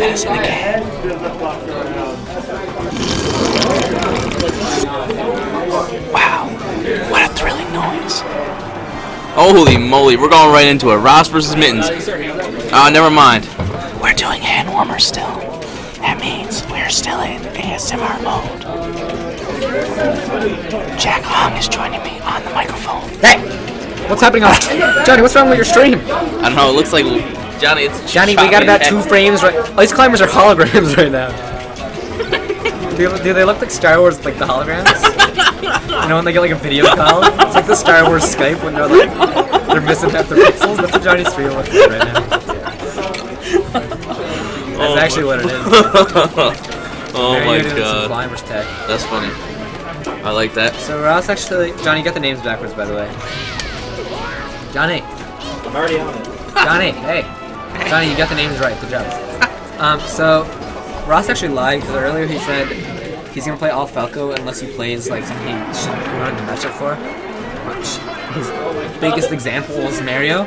That is in the can. Wow, what a thrilling noise. Holy moly, we're going right into it. Ross versus Mittens. Oh, never mind. We're doing hand warmers still. That means we're still in ASMR mode. Jack Hong is joining me on the microphone. Hey! What's happening on Johnny, what's wrong with your stream? I don't know, it looks like Johnny, it's Johnny, we shot got me in about two frames right oh, Ice climbers are holograms right now. do, do they look like Star Wars like the holograms? you know when they get like a video call? It's like the Star Wars Skype when they're like they're missing half their pixels. That's what Johnny's stream looks like right now. That's Oh actually what it is. oh There my you some god. climbers tech. That's funny. I like that. So Ross actually Johnny you got the names backwards by the way. Johnny. I'm already on it. Johnny, hey. Johnny, you got the names right. Good job. Um, so, Ross actually lied because earlier he said he's gonna play all Falco unless he plays like something he wanted to match up for. Which his biggest example is Mario,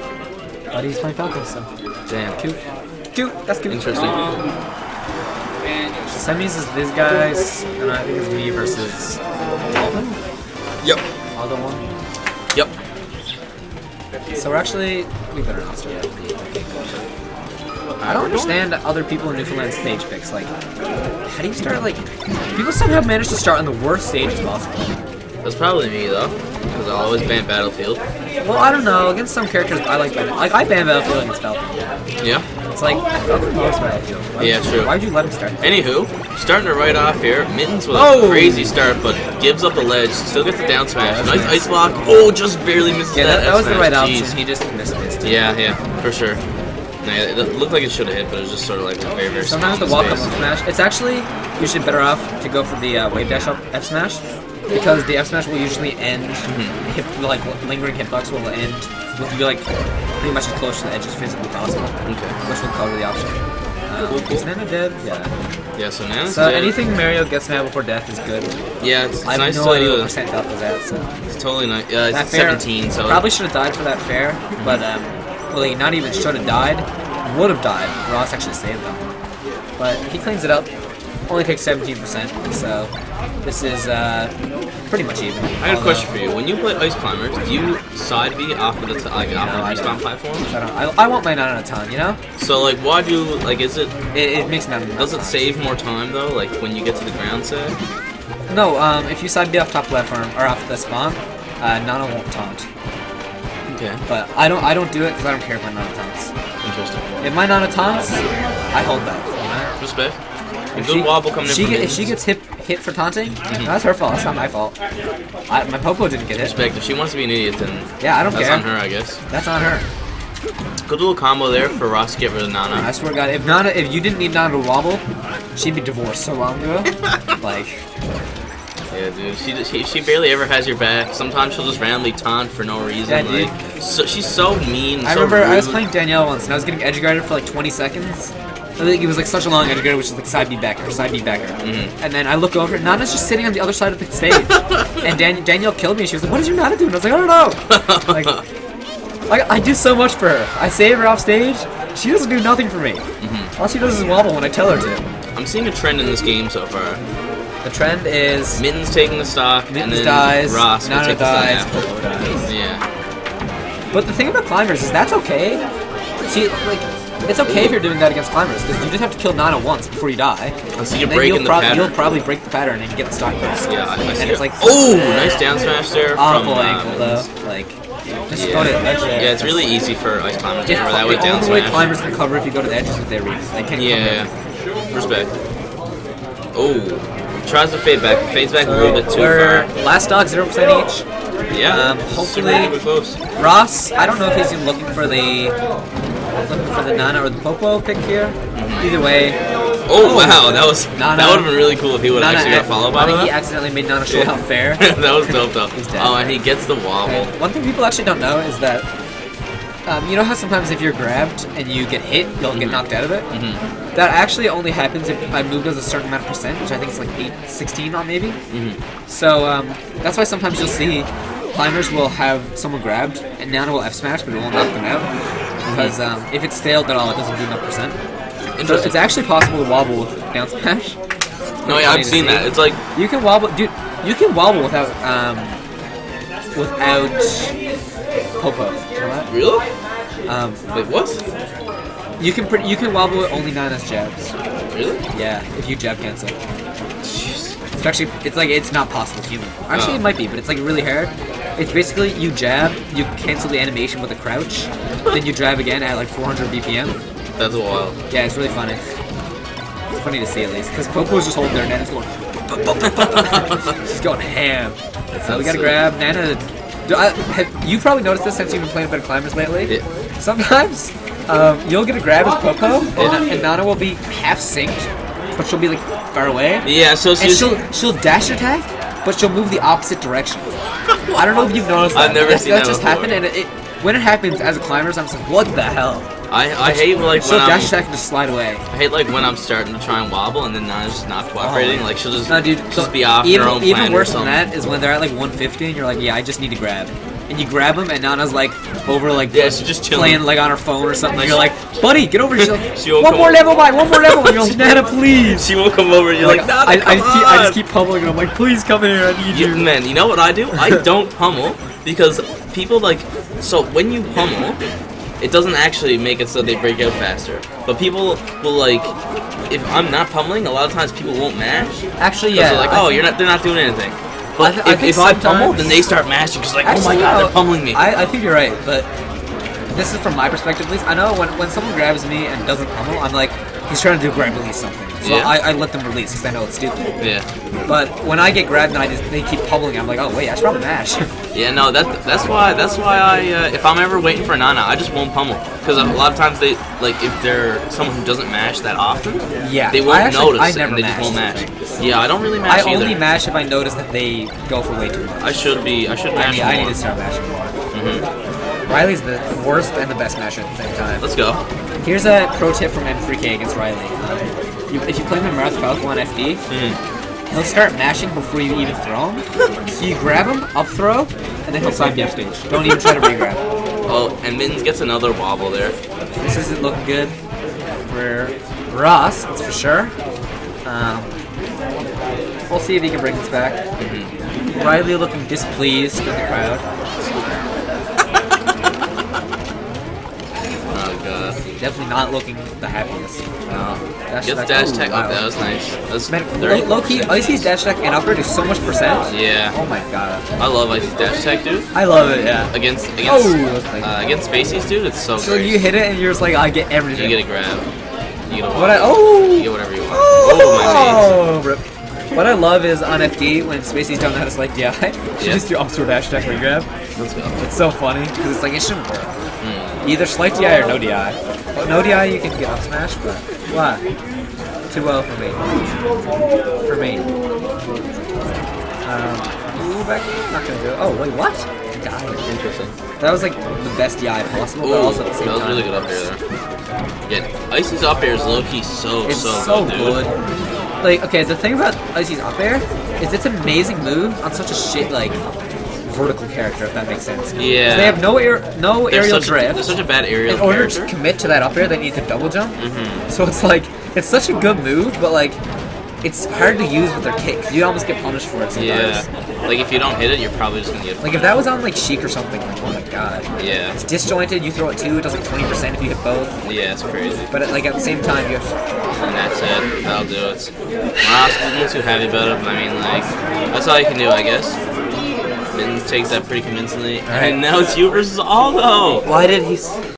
but he's playing Falco, so Damn. cute. Cute. That's cute. Interesting. Semis is this guys, and I think it's me versus Alden. Yep. Alden one. Yep. So we're actually we better not start okay, I don't understand other people in Newfoundland stage picks. Like, how do you start? Like, people somehow manage to start on the worst stages possible. That's probably me though, because I always ban Battlefield. Well, I don't know. Against some characters, I like ban- like I ban Battlefield against Falcon. Yeah. It's like Falcon loves Battlefield. Why Yeah, true. Why would you let him start? Anywho, starting to right off here. Mittens with Oh! a crazy start, but gives up the ledge. Still gets the down oh, smash. that's nice, nice. ice block. Oh, just barely misses Yeah, that, that was the right Jeez. option. He just missed it. Yeah, yeah, for sure. Nah, it looked like it should have hit, but it was just sort of like a very, very Sometimes the walk up smash. It's actually usually better off to go for the uh, wave dash up F smash because the F smash will usually end Mm-hmm. hip like lingering hitbox will end with you like pretty much as close to the edge as physically possible, Okay. which will cover the option. Um, Cool, cool. Is Nana dead? Yeah. Yeah, so now So anything Mario gets now before death is good. Yeah, it's, it's I have nice no to. idea what percent Falco's at. So It's totally nice. Yeah, it's fair 17, so probably should have died for that fair, but um, not even should have died, would have died. Ross actually saved them, but he cleans it up. Only takes 17%, so this is uh, pretty much even. I got a question for you. When you play Ice Climbers, do you side B off of the like off No, of respawn platform? I, don't, I, I want my 9 on a ton, you know? So like, why do like is it It, it makes 9 on a does it save more time though? Like when you get to the ground, say? No, um, if you side B off top platform, or off the spawn, uh, Nana won't taunt. Okay, But I don't I don't do it because I don't care if my Nana taunts. interesting. If my Nana taunts, I hold back. you know? Respect. A If good she- wobble coming she from get, If she gets hit hit for taunting, mm-hmm. that's her fault. That's not my fault. I, my Popo didn't get hit. Respect. If she wants to be an idiot, then Yeah, I don't that's care. on her, I guess. That's on her. Good little combo there for Ross to get rid of I swear to God, if Nana, if you didn't need Nana to wobble, she'd be divorced so long ago. like, Yeah, dude. She, she she barely ever has your back. Sometimes she'll just randomly taunt for no reason. Yeah, dude. like, so, she's so mean. I so remember I was playing Danielle once, and I was getting edge guarded for like 20 seconds. I think it was like such a long edge guard, which is like side B backer, side B backer. Mm-hmm. And then I look over, Nana's just sitting on the other side of the stage. and Dan- Danielle killed me. She was like, "What did you Nana do?" And I was like, "I don't know." like, like, I do so much for her. I save her off stage. She doesn't do nothing for me. Mm-hmm. All she does is wobble when I tell her to. I'm seeing a trend in this game so far. The trend is Mittens taking the stock, and Mittens then dies, Ross will Nana take the stock dies, dies. Yeah. But the thing about climbers is that's okay. See, like, it's okay if you're doing that against climbers because you just have to kill Nana once before you die. And so you're and breaking you'll the prob- pattern. you'll probably break the pattern and get the stock first. Yeah, I, see And it's it. like oh, nice down smash there awful from uh, angle Mittens. though. Like, just Yeah. go to the edge. Yeah, it's really easy for ice climbers to cover that the with down only way climbers can cover if you go to the edges with their reads. They can't Yeah, cover. yeah. Respect. Oh, tries to fade back, fades back a little bit too far. last dog zero percent each. Yeah, um, hopefully- close. Ross, I don't know if he's even looking for the looking for the Nana or the Popo pick here. Either way, Oh, wow, that was Nana- that would have been really cool if he would have actually got followed by I mean, he accidentally made Nana show Yeah. out fair. that was dope though. He's dead. Oh, and he gets the wobble. And one thing people actually don't know is that um, you know how sometimes if you're grabbed and you get hit, you'll get knocked out of it. Mhm. That actually only happens if my move does a certain amount of percent, which I think is like 8, 16 on maybe. Mhm. So um, that's why sometimes you'll see climbers will have someone grabbed and Nana will F smash, but it will knock them out. because um, if it's staled at all, it doesn't do enough percent. So it's actually possible to wobble with down smash. no, yeah, I've seen see. that. It's like You can wobble, dude. You can wobble without um, without popo. You know that? really? Um, Wait, what? you can you can wobble with only Nana's jabs. Really? Yeah, if you jab cancel. Jeez. It's actually it's like it's not possible human. Actually, Oh. it might be, but it's like really hard. It's basically you jab, you cancel the animation with a crouch, then you jab again at like 400 BPM. That's wild. Yeah, it's really funny. It's funny to see at least, because Popo's just holding there, Nana's going, she's going ham. So we gotta sick. grab Nana. Do I, have, you probably noticed this since you've been playing a bit of climbers lately. Yeah. Sometimes um, you'll get a grab as Popo, and, and Nana will be half synced, but she'll be like far away. Yeah, so And she'll she'll dash attack, but she'll move the opposite direction. I don't know if you've noticed that. I've never that, seen that that just before. happened, and it, when it happens as a climbers, I'm just like, what the hell? I, I hate like she'll when dash I'm, attack and just slide away. I hate like when I'm starting to try and wobble and then Nana's just not cooperating. Oh. Like she'll just No, dude. just so be off even, her own Even worse or than that is when they're at like 150 and you're like, yeah, I just need to grab. And you grab them and Nana's like over like Yeah, she's just chilling. playing like on her phone or something. you're like, buddy, get over here. Like, one more over. level, by one more level. And you're like, Nana, please. She won't come over. and You're like, Nana, I, I, keep, I just keep pummeling and I'm like, please come here. I need You, you. man, you know what I do? I don't pummel because people like. So when you pummel, it doesn't actually make it so they break out faster. But people will like. If I'm not pummeling, a lot of times people won't mash. Actually, Yeah, they're like, oh, you're not. They're not doing anything. But I if, if I pummel, then they start mashing because like, oh my god, they're pummeling me. I, I think you're right, but this is from my perspective at least. I know when, when someone grabs me and doesn't pummel, I'm like, he's trying to do grab release something. So Yeah. I, I let them release because I know it's stupid. yeah. But when I get grabbed and I just they keep pummeling, I'm like, oh wait, I should probably mash. Yeah, no, that that's why that's why I uh, if I'm ever waiting for Nana, I just won't pummel because a lot of times they like if they're someone who doesn't mash that often, yeah, they won't I actually, notice I and they mash. just won't mash. Yeah, I don't really I mash either. only mash if I notice that they go for way too much. I should be I should I mash need, I need to start mashing more. Mhm. Riley's the worst and the best masher at the same time. Let's go. Here's a pro tip from M3K against Riley. Um, you, if you play him in Marth Falco on FD, Mhm. he'll start mashing before you even throw him. so you grab him, up throw, and then he'll side B stage. Don't even try to re-grab. Oh, and Mittens gets another wobble there. This isn't looking good for Ross, that's for sure. Um, we'll see if he can bring this back. Riley looking displeased in the crowd. Definitely not looking the happiest. No. Dash Gets attack. dash Ooh, tech. wow. Oh, that was nice. That's Man, low, low key, Icy's dash attack and up air do so much percent. Yeah. Oh my god. I love Icy's dash tech, dude. I love it, yeah. Against against Oh, uh, against Spaceys, dude, it's so, So great. you hit it and you're just like, I get everything. You get a grab. You get a What I oh You get whatever you want. Oh, oh, rip. What I love is on FD when Spacey's don't know how to select DI, she Yeah. just do up throw dash attack and grab. Let's go. It's so funny because it's like it shouldn't work. Mm. Either select DI or no DI. Well, no DI you can get up smash, but what? Too well for me. For me. Um, ooh, back. Not gonna do it. Oh wait, what? Died. Interesting. That was like the best DI possible, but Ooh, also at the same that was time. really good up there. Yeah, Icy's up air is low key so It's so, so, good, good. Like, okay, the thing about Icy's up air is it's an amazing move on such a shit like vertical character, if that makes sense. Yeah. They have no air, no They're aerial such drift. A, they're such a bad aerial in order character. to commit to that up air, they need to double jump. Mhm. So it's like it's such a good move, but like it's hard to use with their kicks. You almost get punished for it sometimes. Yeah, like if you don't hit it, you're probably just gonna get. Like if that was on like Sheik or something, like oh my god. Yeah, It's disjointed. You throw it two, it does like twenty percent if you hit both. yeah, it's crazy. But like at the same time, you have And that's it. That'll do it. Ross wasn't too happy about it, but I mean, like, that's all you can do, I guess. Mittens takes that pretty convincingly. Alright. And now it's you versus Aldo! Why did he?